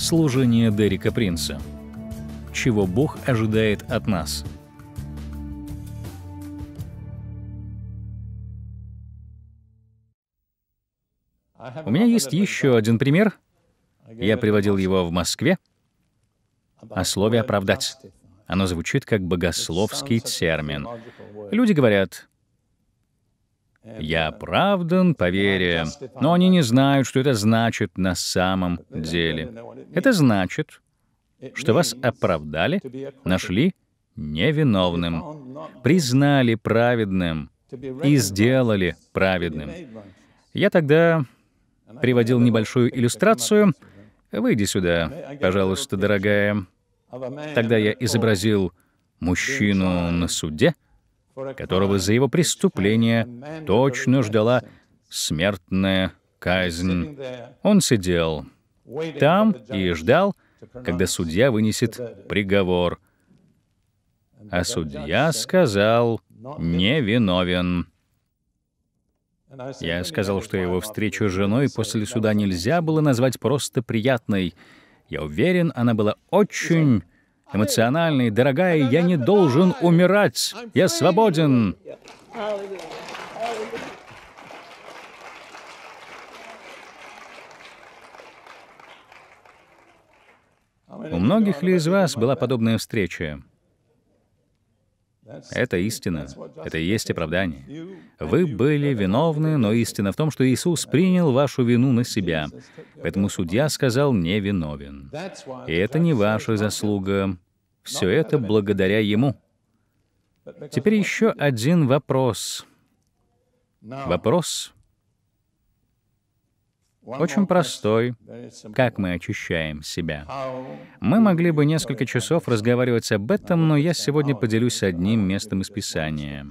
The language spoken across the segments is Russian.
Служение Дерека Принца. Чего Бог ожидает от нас? У меня есть еще один пример. Я приводил его в Москве. О слове «оправдать». Оно звучит как богословский термин. Люди говорят, «Я оправдан по вере», но они не знают, что это значит на самом деле. Это значит, что вас оправдали, нашли невиновным, признали праведным и сделали праведным. Я тогда приводил небольшую иллюстрацию. Выйди сюда, пожалуйста, дорогая. Тогда я изобразил мужчину на суде, которого за его преступление точно ждала смертная казнь. Он сидел там и ждал, когда судья вынесет приговор. А судья сказал «невиновен». Я сказал, что его встречу с женой после суда нельзя было назвать просто приятной — я уверен, она была очень эмоциональной. Дорогая, я не должен умирать. Я свободен. У многих ли из вас была подобная встреча? Это истина. Это и есть оправдание. Вы были виновны, но истина в том, что Иисус принял вашу вину на себя. Поэтому судья сказал «невиновен». И это не ваша заслуга. Все это благодаря Ему. Теперь еще один вопрос. Вопрос очень простой. Как мы очищаем себя? Мы могли бы несколько часов разговаривать об этом, но я сегодня поделюсь одним местом из Писания.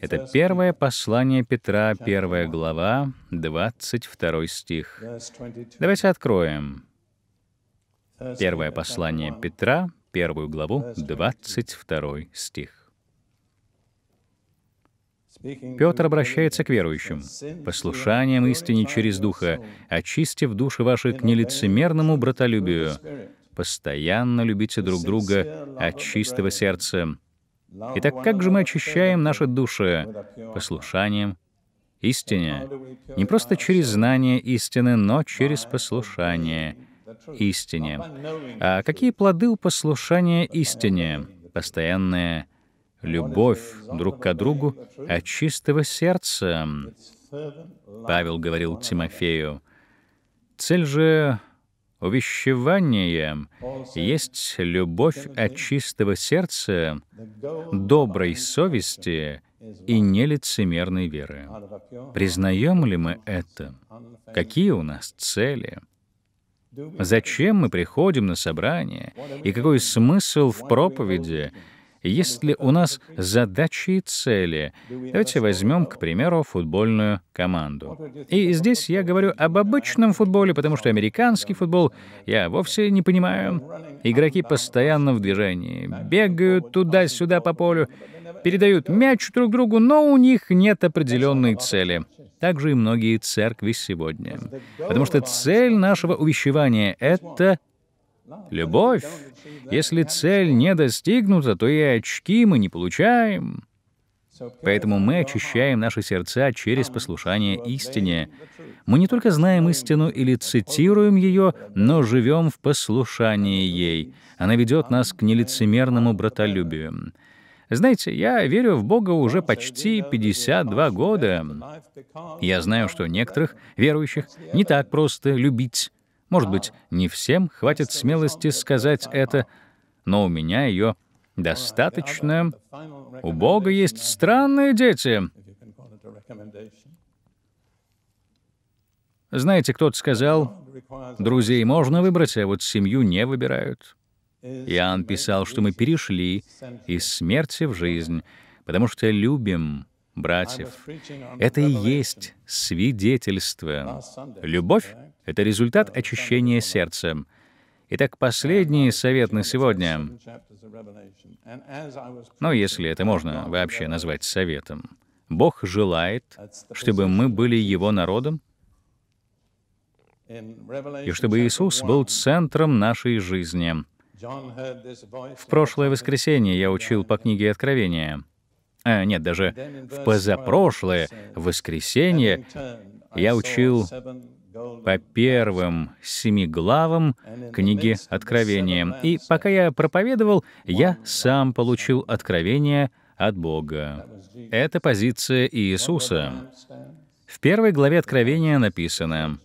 Это первое послание Петра, первая глава, 22 стих. Давайте откроем. Первое послание Петра, первую главу, 22 стих. Петр обращается к верующим. «Послушанием истине через Духа, очистив души ваши к нелицемерному братолюбию, постоянно любите друг друга от чистого сердца». Итак, как же мы очищаем наши души? Послушанием истине. Не просто через знание истины, но через послушание истине. А какие плоды у послушания истине? Постоянное любовь друг к другу от чистого сердца. Павел говорил Тимофею. Цель же увещевания есть любовь от чистого сердца, доброй совести и нелицемерной веры. Признаем ли мы это? Какие у нас цели? Зачем мы приходим на собрание? И какой смысл в проповеди? Есть ли у нас задачи и цели? Давайте возьмем, к примеру, футбольную команду. И здесь я говорю об обычном футболе, потому что американский футбол я вовсе не понимаю. Игроки постоянно в движении, бегают туда-сюда по полю, передают мяч друг другу, но у них нет определенной цели. Также и многие церкви сегодня. Потому что цель нашего увещевания — это Любовь. Если цель не достигнута, то и очки мы не получаем. Поэтому мы очищаем наши сердца через послушание истине. Мы не только знаем истину или цитируем ее, но живем в послушании ей. Она ведет нас к нелицемерному братолюбию. Знаете, я верю в Бога уже почти 52 года. Я знаю, что некоторых верующих не так просто любить. Может быть, не всем хватит смелости сказать это, но у меня ее достаточно. У Бога есть странные дети. Знаете, кто-то сказал, друзей можно выбрать, а вот семью не выбирают. Иоанн писал, что мы перешли из смерти в жизнь, потому что любим братьев. Это и есть свидетельство. Любовь — это результат очищения сердца. Итак, последний совет на сегодня. Ну, если это можно вообще назвать советом. Бог желает, чтобы мы были Его народом, и чтобы Иисус был центром нашей жизни. В прошлое воскресенье я учил по книге Откровения. А, нет, даже в позапрошлое воскресенье я учил по первым семи главам книги Откровения. И пока я проповедовал, я сам получил откровение от Бога. Это позиция Иисуса. В первой главе Откровения написано,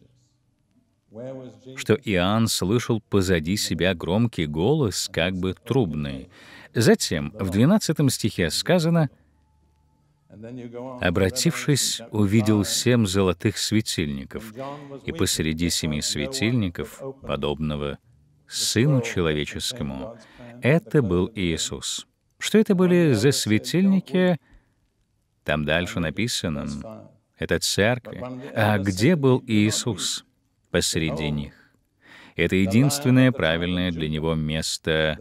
что Иоанн слышал позади себя громкий голос, как бы трубный. Затем в 12 стихе сказано, Обратившись, увидел семь золотых светильников, и посреди семи светильников, подобного Сыну Человеческому, это был Иисус. Что это были за светильники? Там дальше написано, это церкви. А где был Иисус? Посреди них. Это единственное правильное для него место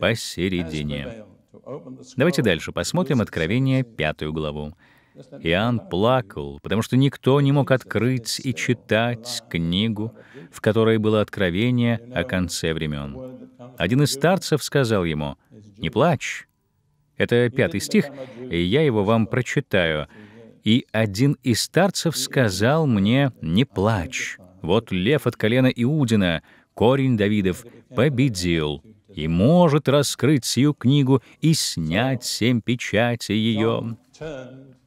посередине. Давайте дальше посмотрим Откровение, пятую главу. Иоанн плакал, потому что никто не мог открыть и читать книгу, в которой было откровение о конце времен. Один из старцев сказал ему, «Не плачь». Это пятый стих, и я его вам прочитаю. «И один из старцев сказал мне, не плачь. Вот лев от колена Иудина, корень Давидов, победил и может раскрыть сию книгу и снять семь печатей ее.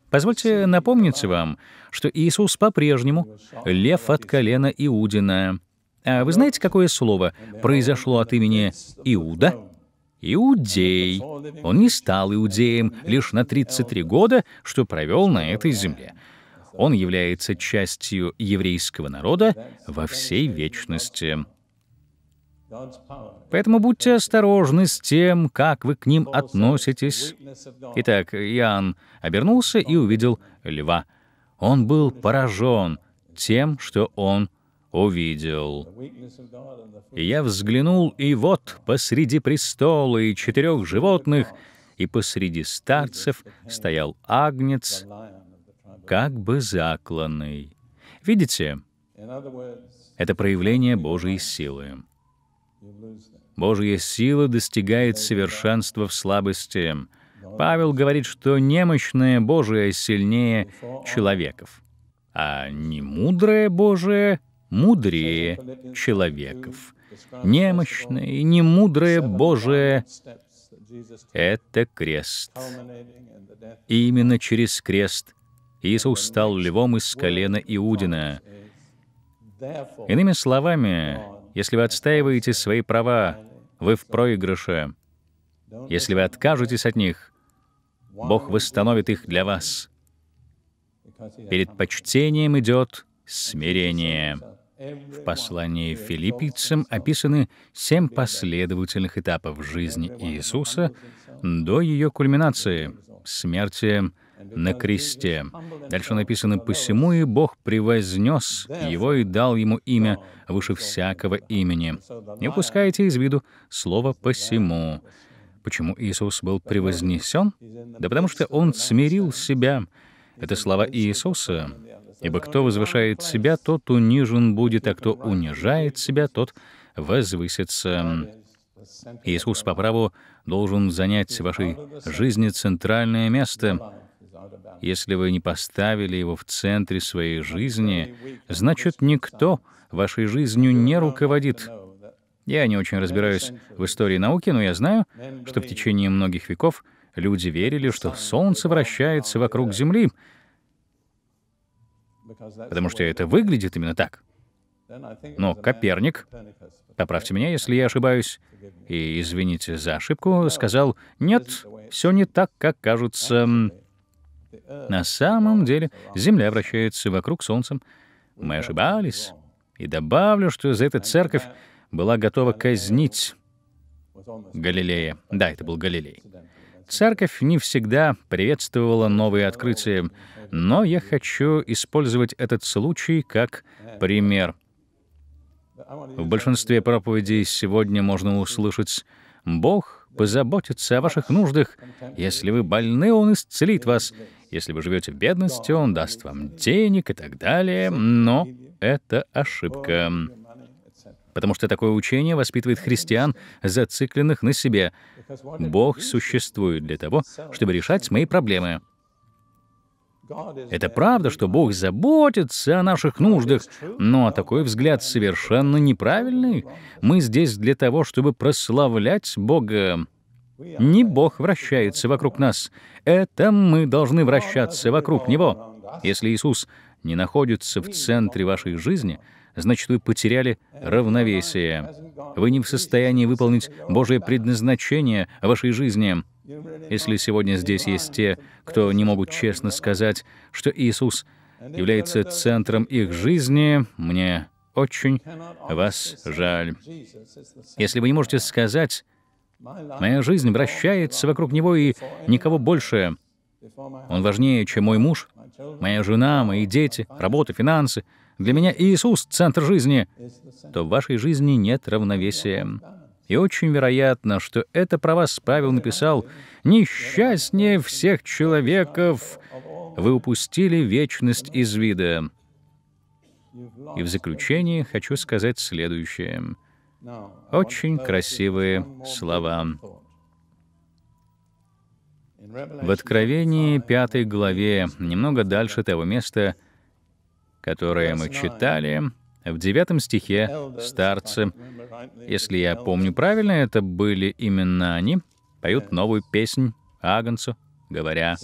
Позвольте напомниться вам, что Иисус по-прежнему лев от колена Иудина. А вы знаете, какое слово произошло от имени Иуда? Иудей. Он не стал иудеем лишь на 33 года, что провел на этой земле. Он является частью еврейского народа во всей вечности. Поэтому будьте осторожны с тем, как вы к ним относитесь. Итак, Иоанн обернулся и увидел льва. Он был поражен тем, что он увидел. И я взглянул, и вот посреди престола и четырех животных, и посреди старцев стоял агнец, как бы закланный. Видите, это проявление Божьей силы. Божья сила достигает совершенства в слабости. Павел говорит, что немощное Божие сильнее человеков, а немудрое Божие мудрее человеков. Немощное и немудрое Божие — это крест. И именно через крест Иисус стал львом из колена Иудина. Иными словами, если вы отстаиваете свои права, вы в проигрыше. Если вы откажетесь от них, Бог восстановит их для вас. Перед почтением идет смирение. В послании филиппийцам описаны семь последовательных этапов жизни Иисуса до ее кульминации — смерти на кресте. Дальше написано «Посему и Бог превознес его и дал ему имя выше всякого имени». Не упускайте из виду слово «посему». Почему Иисус был превознесен? Да потому что Он смирил себя. Это слова Иисуса. «Ибо кто возвышает себя, тот унижен будет, а кто унижает себя, тот возвысится». Иисус по праву должен занять в вашей жизни центральное место — если вы не поставили его в центре своей жизни, значит, никто вашей жизнью не руководит. Я не очень разбираюсь в истории науки, но я знаю, что в течение многих веков люди верили, что Солнце вращается вокруг Земли, потому что это выглядит именно так. Но Коперник, поправьте меня, если я ошибаюсь, и извините за ошибку, сказал, нет, все не так, как кажется. На самом деле Земля вращается вокруг Солнца. Мы ошибались. И добавлю, что за эта церковь была готова казнить Галилея. Да, это был Галилей. Церковь не всегда приветствовала новые открытия, но я хочу использовать этот случай как пример. В большинстве проповедей сегодня можно услышать «Бог Бог позаботится о ваших нуждах. Если вы больны, Он исцелит вас. Если вы живете в бедности, Он даст вам денег и так далее. Но это ошибка. Потому что такое учение воспитывает христиан, зацикленных на себе. Бог существует для того, чтобы решать мои проблемы. Это правда, что Бог заботится о наших нуждах, но такой взгляд совершенно неправильный. Мы здесь для того, чтобы прославлять Бога. Не Бог вращается вокруг нас, это мы должны вращаться вокруг Него. Если Иисус не находится в центре вашей жизни, значит, вы потеряли равновесие. Вы не в состоянии выполнить Божие предназначение вашей жизни. Если сегодня здесь есть те, кто не могут честно сказать, что Иисус является центром их жизни, мне очень вас жаль. Если вы не можете сказать, «Моя жизнь вращается вокруг Него и никого больше», Он важнее, чем мой муж, моя жена, мои дети, работа, финансы. Для меня Иисус — центр жизни, то в вашей жизни нет равновесия. И очень вероятно, что это про вас Павел написал «Несчастнее всех человеков вы упустили вечность из вида». И в заключение хочу сказать следующее. Очень красивые слова. В Откровении пятой главе, немного дальше того места, которое мы читали, в девятом стихе старцы, если я помню правильно, это были именно они, поют новую песнь Агнцу, говоря,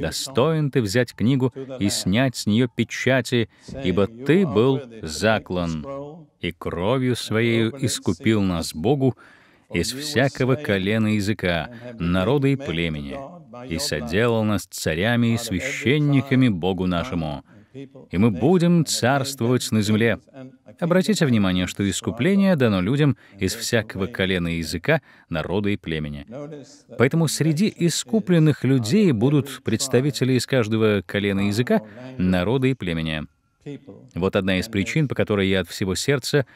«Достоин ты взять книгу и снять с нее печати, ибо ты был заклан, и кровью своей искупил нас Богу из всякого колена языка, народа и племени, и соделал нас царями и священниками Богу нашему» и мы будем царствовать на земле. Обратите внимание, что искупление дано людям из всякого колена и языка, народа и племени. Поэтому среди искупленных людей будут представители из каждого колена и языка, народа и племени. Вот одна из причин, по которой я от всего сердца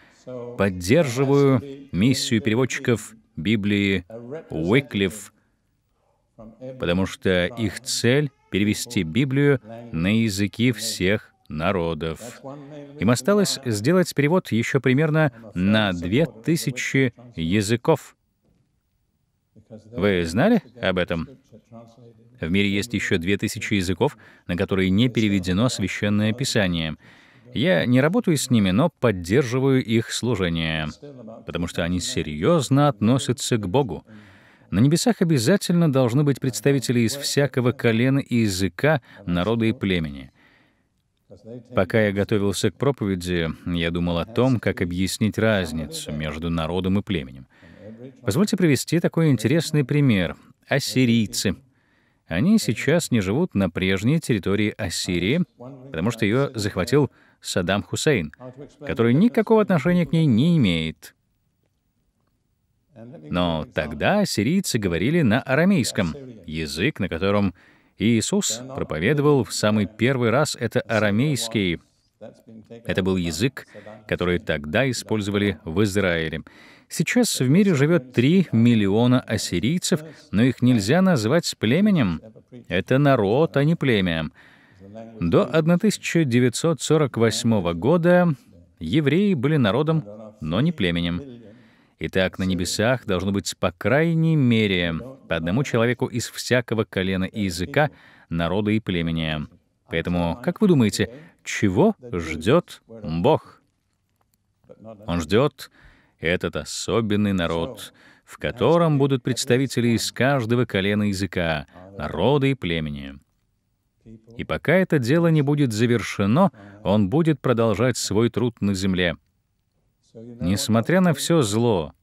поддерживаю миссию переводчиков Библии Уиклиф, потому что их цель перевести Библию на языки всех народов. Им осталось сделать перевод еще примерно на две тысячи языков. Вы знали об этом? В мире есть еще две тысячи языков, на которые не переведено Священное Писание. Я не работаю с ними, но поддерживаю их служение, потому что они серьезно относятся к Богу. На небесах обязательно должны быть представители из всякого колена и языка, народа и племени. Пока я готовился к проповеди, я думал о том, как объяснить разницу между народом и племенем. Позвольте привести такой интересный пример. Ассирийцы. Они сейчас не живут на прежней территории Ассирии, потому что ее захватил Саддам Хусейн, который никакого отношения к ней не имеет. Но тогда сирийцы говорили на арамейском, язык, на котором Иисус проповедовал в самый первый раз, это арамейский. Это был язык, который тогда использовали в Израиле. Сейчас в мире живет 3 миллиона ассирийцев, но их нельзя назвать племенем. Это народ, а не племя. До 1948 года евреи были народом, но не племенем. Итак, на небесах должно быть по крайней мере по одному человеку из всякого колена и языка, народа и племени. Поэтому, как вы думаете, чего ждет Бог? Он ждет этот особенный народ, в котором будут представители из каждого колена языка, народа и племени. И пока это дело не будет завершено, он будет продолжать свой труд на земле — Несмотря на все зло,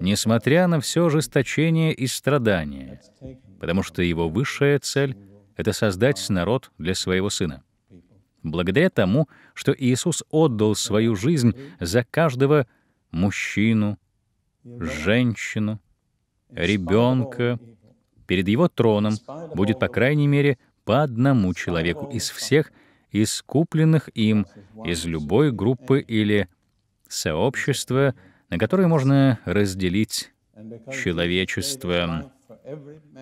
несмотря на все ожесточение и страдания, потому что его высшая цель — это создать народ для своего Сына. Благодаря тому, что Иисус отдал свою жизнь за каждого мужчину, женщину, ребенка, перед его троном будет, по крайней мере, по одному человеку из всех, искупленных им из любой группы или сообщества, на которые можно разделить человечество.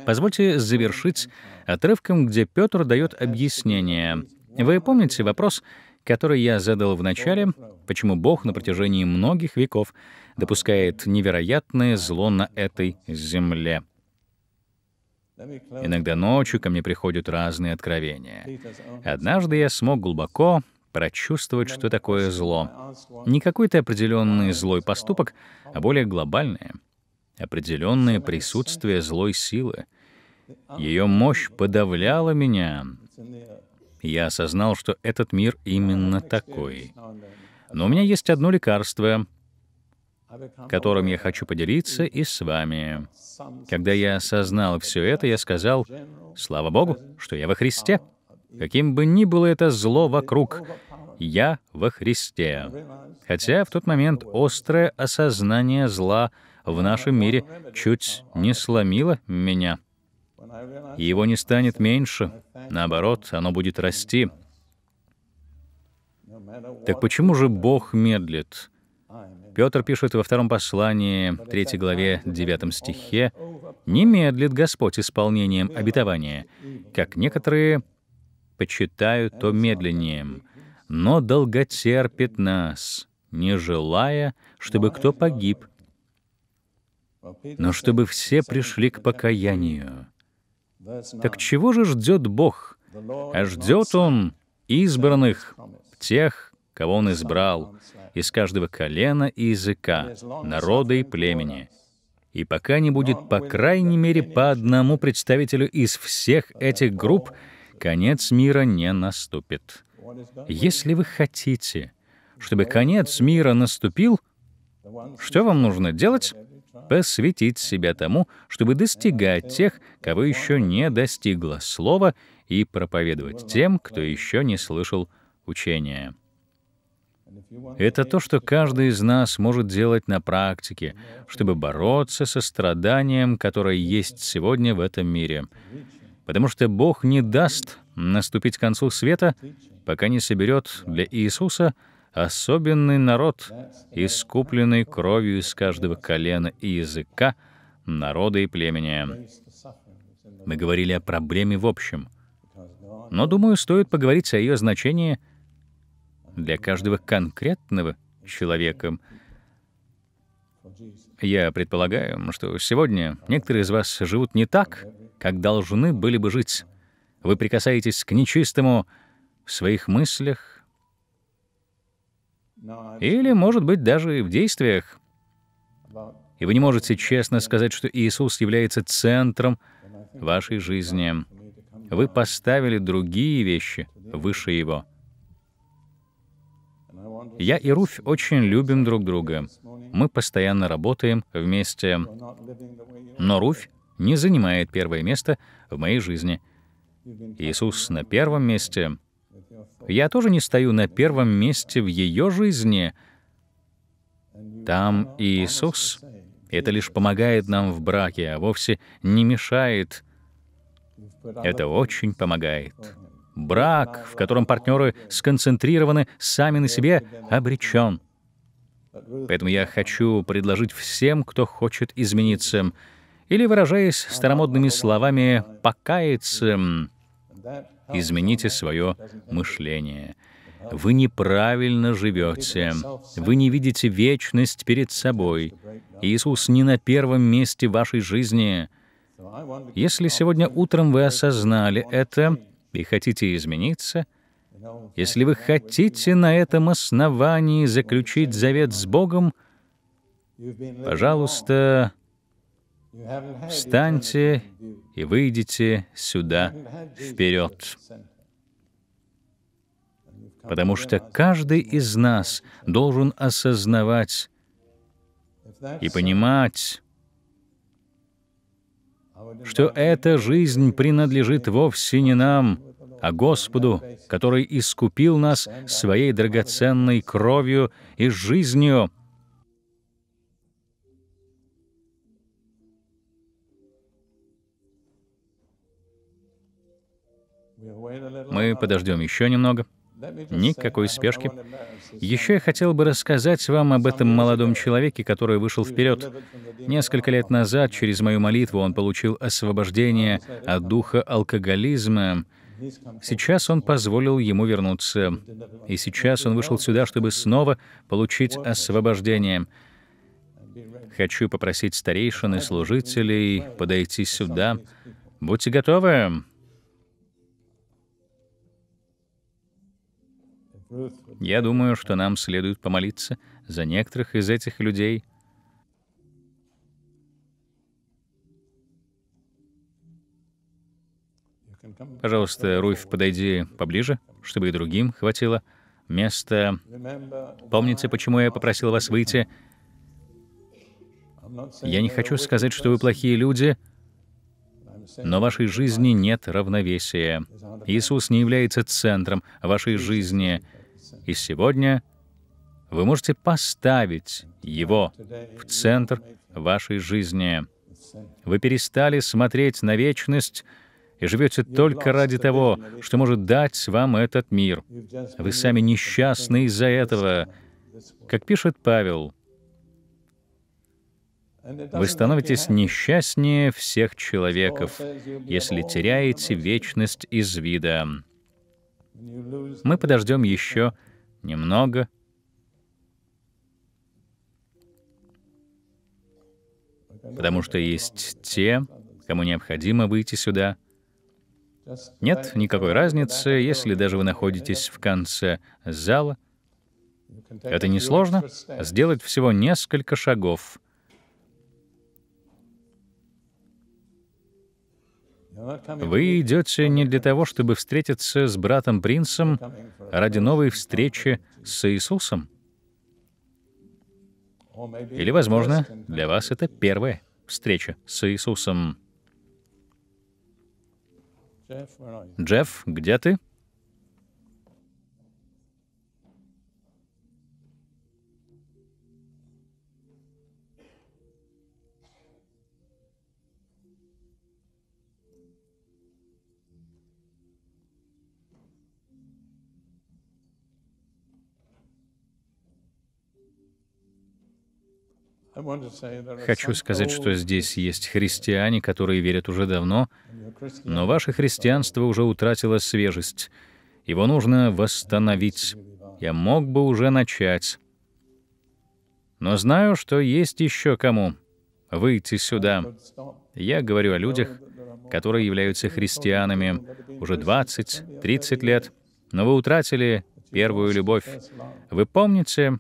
Позвольте завершить отрывком, где Петр дает объяснение. Вы помните вопрос, который я задал в начале, почему Бог на протяжении многих веков допускает невероятное зло на этой земле? Иногда ночью ко мне приходят разные откровения. Однажды я смог глубоко прочувствовать, что такое зло. Не какой-то определенный злой поступок, а более глобальное, определенное присутствие злой силы. Ее мощь подавляла меня. Я осознал, что этот мир именно такой. Но у меня есть одно лекарство — которым я хочу поделиться и с вами. Когда я осознал все это, я сказал, «Слава Богу, что я во Христе. Каким бы ни было это зло вокруг, я во Христе». Хотя в тот момент острое осознание зла в нашем мире чуть не сломило меня. Его не станет меньше, наоборот, оно будет расти. Так почему же Бог медлит? Петр пишет во втором послании, 3 главе, 9 стихе, «Не медлит Господь исполнением обетования, как некоторые почитают то медленнее, но долготерпит нас, не желая, чтобы кто погиб, но чтобы все пришли к покаянию. Так чего же ждет Бог? А ждет Он избранных, тех, кого Он избрал, из каждого колена и языка, народа и племени. И пока не будет, по крайней мере, по одному представителю из всех этих групп, конец мира не наступит. Если вы хотите, чтобы конец мира наступил, что вам нужно делать? Посвятить себя тому, чтобы достигать тех, кого еще не достигло слова, и проповедовать тем, кто еще не слышал учения. Это то, что каждый из нас может делать на практике, чтобы бороться со страданием, которое есть сегодня в этом мире. Потому что Бог не даст наступить концу света, пока не соберет для Иисуса особенный народ, искупленный кровью из каждого колена и языка, народа и племени. Мы говорили о проблеме в общем. Но, думаю, стоит поговорить о ее значении — для каждого конкретного человека. Я предполагаю, что сегодня некоторые из вас живут не так, как должны были бы жить. Вы прикасаетесь к нечистому в своих мыслях или, может быть, даже и в действиях. И вы не можете честно сказать, что Иисус является центром вашей жизни. Вы поставили другие вещи выше Его. Я и Руфь очень любим друг друга. Мы постоянно работаем вместе. Но Руфь не занимает первое место в моей жизни. Иисус на первом месте. Я тоже не стою на первом месте в ее жизни. Там Иисус. Это лишь помогает нам в браке, а вовсе не мешает. Это очень помогает. Брак, в котором партнеры сконцентрированы сами на себе, обречен. Поэтому я хочу предложить всем, кто хочет измениться, или, выражаясь старомодными словами, покаяться, измените свое мышление. Вы неправильно живете. Вы не видите вечность перед собой. Иисус не на первом месте вашей жизни. Если сегодня утром вы осознали это, и хотите измениться, если вы хотите на этом основании заключить завет с Богом, пожалуйста, встаньте и выйдите сюда вперед. Потому что каждый из нас должен осознавать и понимать, что эта жизнь принадлежит вовсе не нам, а Господу, который искупил нас своей драгоценной кровью и жизнью. Мы подождем еще немного. Никакой спешки. Еще я хотел бы рассказать вам об этом молодом человеке, который вышел вперед. Несколько лет назад через мою молитву он получил освобождение от духа алкоголизма. Сейчас он позволил ему вернуться. И сейчас он вышел сюда, чтобы снова получить освобождение. Хочу попросить старейшин и служителей подойти сюда. Будьте готовы. Я думаю, что нам следует помолиться за некоторых из этих людей. Пожалуйста, Руфь, подойди поближе, чтобы и другим хватило места. Помните, почему я попросил вас выйти? Я не хочу сказать, что вы плохие люди, но в вашей жизни нет равновесия. Иисус не является центром вашей жизни. И сегодня вы можете поставить Его в центр вашей жизни. Вы перестали смотреть на вечность и живете только ради того, что может дать вам этот мир. Вы сами несчастны из-за этого. Как пишет Павел, вы становитесь несчастнее всех человеков, если теряете вечность из вида. Мы подождем еще немного. Потому что есть те, кому необходимо выйти сюда. Нет никакой разницы, если даже вы находитесь в конце зала. Это несложно — сделать всего несколько шагов. Вы идете не для того, чтобы встретиться с братом-принцем, а ради новой встречи с Иисусом. Или, возможно, для вас это первая встреча с Иисусом. Джефф, где ты? Хочу сказать, что здесь есть христиане, которые верят уже давно, но ваше христианство уже утратило свежесть. Его нужно восстановить. Я мог бы уже начать. Но знаю, что есть еще кому выйти сюда. Я говорю о людях, которые являются христианами уже 20-30 лет, но вы утратили первую любовь. Вы помните,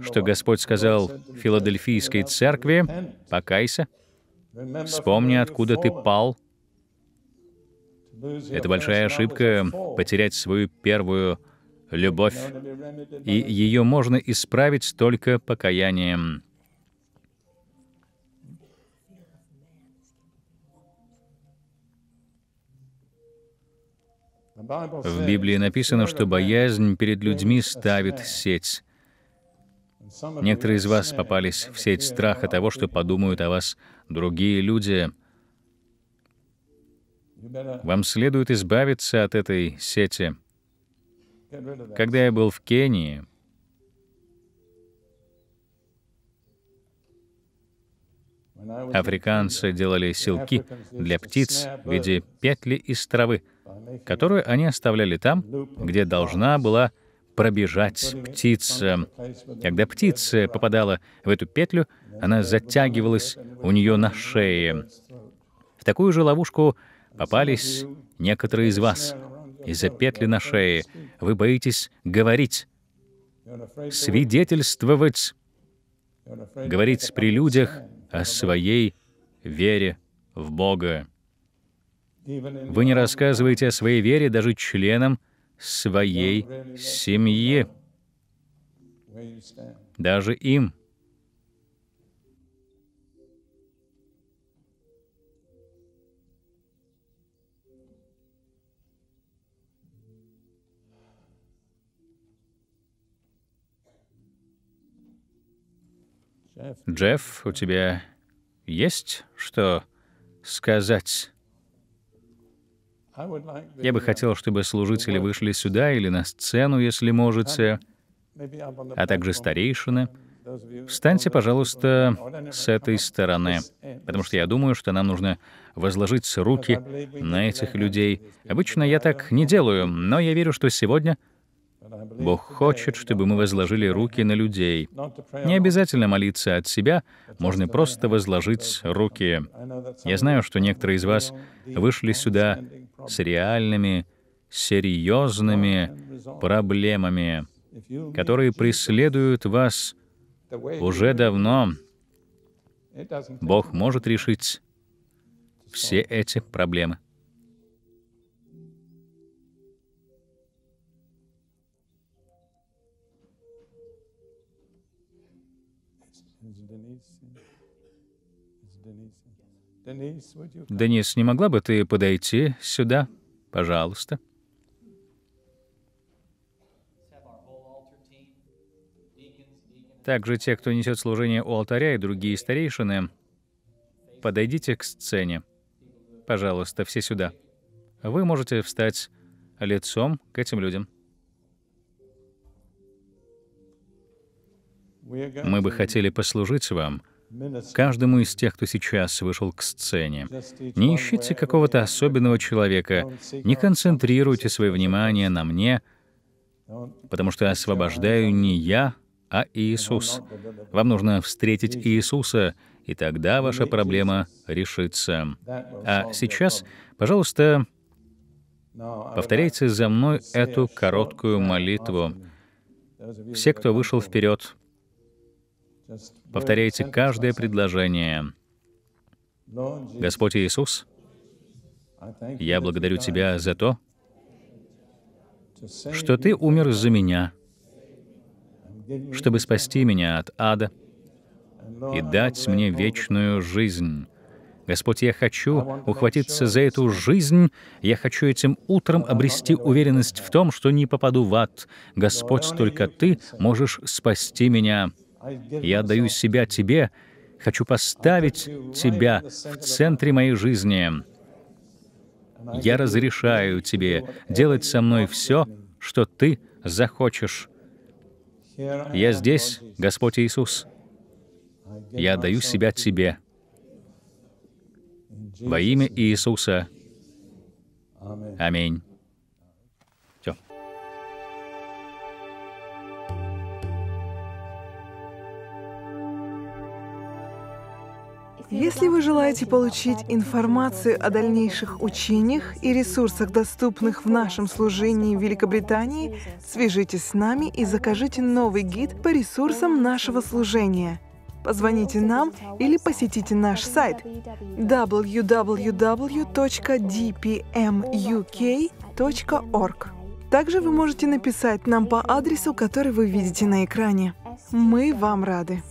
что Господь сказал Филадельфийской церкви, «Покайся, вспомни, откуда ты пал». Это большая ошибка — потерять свою первую любовь, и ее можно исправить только покаянием. В Библии написано, что боязнь перед людьми ставит сеть. Некоторые из вас попались в сеть страха того, что подумают о вас другие люди. Вам следует избавиться от этой сети. Когда я был в Кении, африканцы делали силки для птиц в виде петли из травы, которую они оставляли там, где должна была пробежать птица. Когда птица попадала в эту петлю, она затягивалась у нее на шее. В такую же ловушку попались некоторые из вас. Из-за петли на шее вы боитесь говорить, свидетельствовать, говорить при людях о своей вере в Бога. Вы не рассказываете о своей вере даже членам своей семье, даже им. Джефф, у тебя есть что сказать? Я бы хотел, чтобы служители вышли сюда или на сцену, если можете, а также старейшины. Встаньте, пожалуйста, с этой стороны, потому что я думаю, что нам нужно возложить руки на этих людей. Обычно я так не делаю, но я верю, что сегодня Бог хочет, чтобы мы возложили руки на людей. Не обязательно молиться от себя, можно просто возложить руки. Я знаю, что некоторые из вас вышли сюда с реальными, серьезными проблемами, которые преследуют вас уже давно. Бог может решить все эти проблемы. Денис, не могла бы ты подойти сюда, пожалуйста? Также те, кто несет служение у алтаря и другие старейшины, подойдите к сцене. Пожалуйста, все сюда. Вы можете встать лицом к этим людям. Мы бы хотели послужить вам, каждому из тех, кто сейчас вышел к сцене. Не ищите какого-то особенного человека, не концентрируйте свое внимание на мне, потому что освобождаю не я, а Иисус. Вам нужно встретить Иисуса, и тогда ваша проблема решится. А сейчас, пожалуйста, повторяйте за мной эту короткую молитву. Все, кто вышел вперед, повторяйте каждое предложение. Господь Иисус, я благодарю Тебя за то, что Ты умер за меня — чтобы спасти меня от ада и дать мне вечную жизнь. Господь, я хочу ухватиться за эту жизнь, я хочу этим утром обрести уверенность в том, что не попаду в ад. Господь, только Ты можешь спасти меня. Я отдаю себя Тебе, хочу поставить Тебя в центре моей жизни. Я разрешаю Тебе делать со мной все, что Ты захочешь. Я здесь, Господь Иисус. Я даю себя Тебе. Во имя Иисуса. Аминь. Если вы желаете получить информацию о дальнейших учениях и ресурсах, доступных в нашем служении в Великобритании, свяжитесь с нами и закажите новый гид по ресурсам нашего служения. Позвоните нам или посетите наш сайт www.dpmuk.org. Также вы можете написать нам по адресу, который вы видите на экране. Мы вам рады.